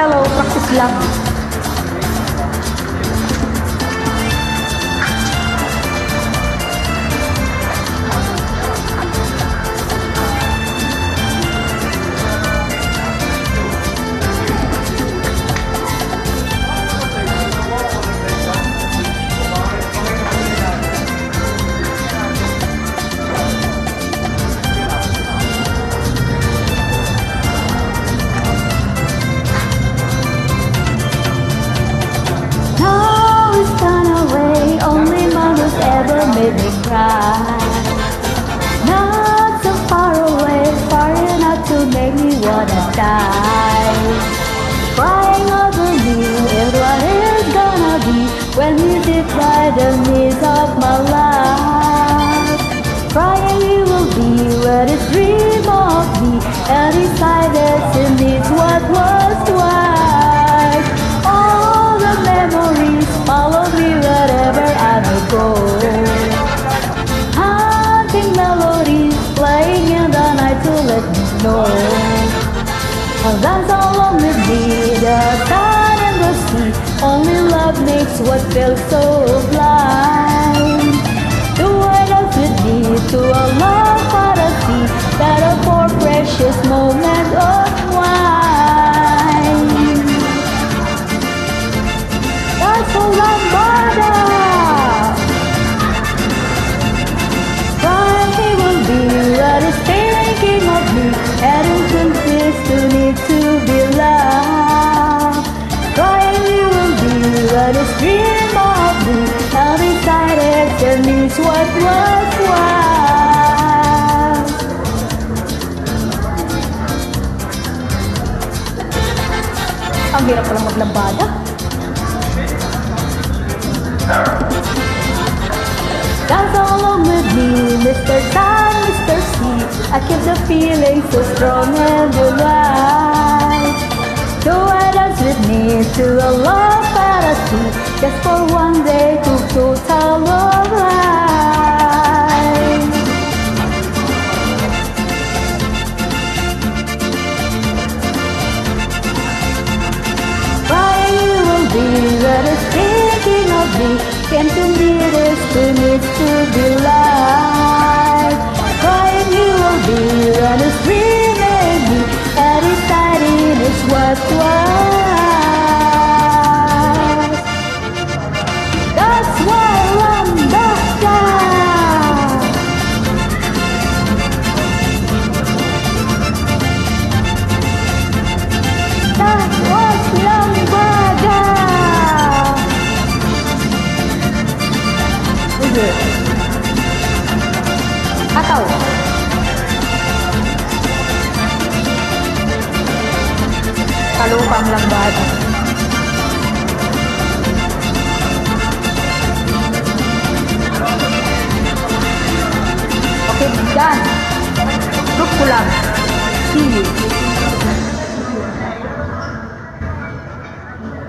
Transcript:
Hello, practice lang. Ever made me cry. Not so far away, far enough to make me wanna die. Crying over me is what it's gonna be when you defy the needs of my life. Crying you will be when it's dream of me, and decided know. Well, that's all with me, the sun and the sea. Only love makes what feels so blind. Miss what was. Ang hirap pala maglambada. Dance along with me, Mr. Sun, Mr. Sea. I keep the feeling so strong and alive. So I dance with me to a love fantasy, just for one day to total love Can't you. need us to be live Crying you will be is dreaming me And deciding is what was Atau Kalau kau lambat.